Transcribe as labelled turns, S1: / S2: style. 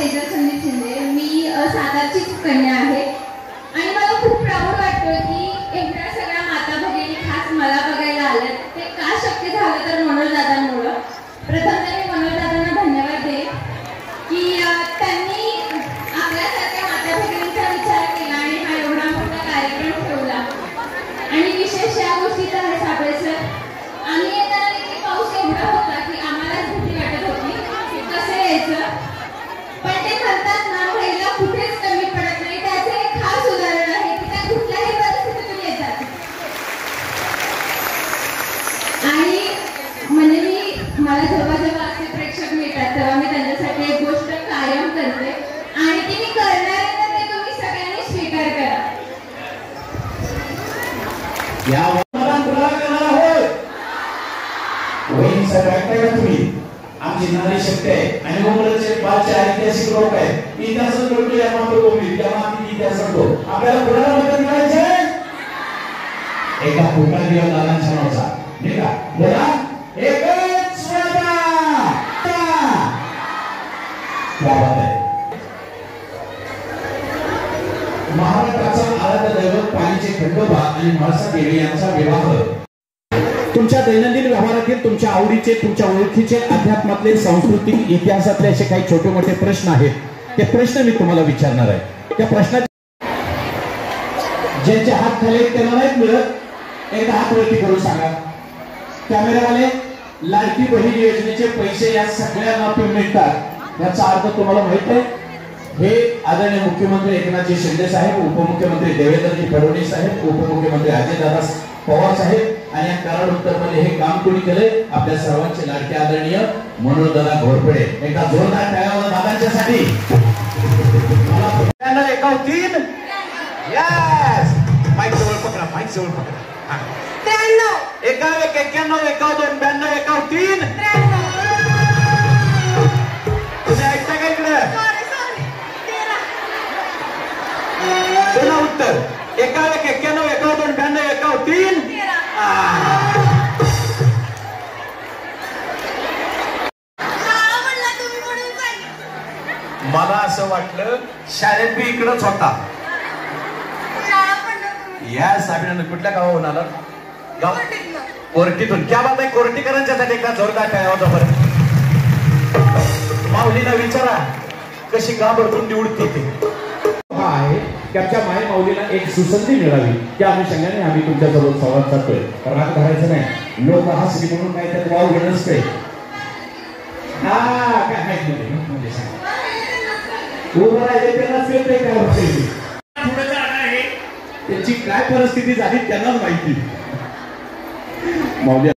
S1: এই দেখেন
S2: या वहीन साहेब ऐकताय का तुम्ही. आमची नारी शक्ती आहे. आणि मुंबईचे पाचशे ऐतिहासिक लोक आहेत. मी इतिहासात करतो या मात्र इतिहास सांगतो. आपल्याला कुणाला करायचंय एका फुटा दिवा नावाचा. महाराष्ट्राचा आराध्य दैवत पाणीचे खंडोबा आणि म्हाळसा देवी यांचा विवाह. तुमच्या दैनंदिन व्यवहारातील तुमच्या आवडीचे तुमच्या ओळखीचे अध्यात्मातले सांस्कृतिक इतिहासातले असे काही छोटे मोठे प्रश्न आहेत. ते प्रश्न मी तुम्हाला विचारणार आहे. त्या प्रश्नाचे ज्यांचे हात खाली त्यांना नाहीत मिळत. एकदा हात वरती करून सांगा. कॅमेरावाले लाडकी बहीण योजनेचे पैसे या सगळ्यांना तुम्ही मिळतात. याचा अर्थ तुम्हाला माहीत आहे हे आदरणीय मुख्यमंत्री एकनाथजी शिंदे साहेब उपमुख्यमंत्री देवेंद्रजी फडणवीस साहेब उपमुख्यमंत्री अजितदादा पवार साहेब आणि या कराड उत्तरमध्ये हे काम कोणी केलंय? आपल्या सर्वांचे लाडके आदरणीय मनोजदादा घोरपडे. एका जोरदार टाळ्यावर दादांच्यासाठी एकावन्न तीन यस माईक जवळ पकडा माईक जवळ पकडा. हा.
S3: त्र्याण्णव.
S2: एकावन्न एक एक्क्याण्णव एकावन्न दोन ब्याण्णव एकावन्न तीन. मला असं वाटलं शाळेत बी इकडंच होता. या साबिनानं कुठल्या गावाहून आला गाव
S3: कोर्टीतनं.
S2: क्या बात आहे कोर्टीकरांच्यासाठी एकदा जोरदार काय होता बरं माऊलीला विचारा कशी घाबरतून निवडते ते. हा आहे की आमच्या माय माऊलीला एक सुसंधी मिळावी त्या अनुषंगाने आम्ही तुमच्यासोबत संवाद साधतोय. राग धरायचं नाही. लोक हसली म्हणून काय त्यात वाव घेणं नसते हा काय माहीत नाही म्हणजे सांग उभं राहिले त्यांना कळतंय काय ते. त्यांची काय परिस्थिती झाली त्यांनाच माहिती माऊली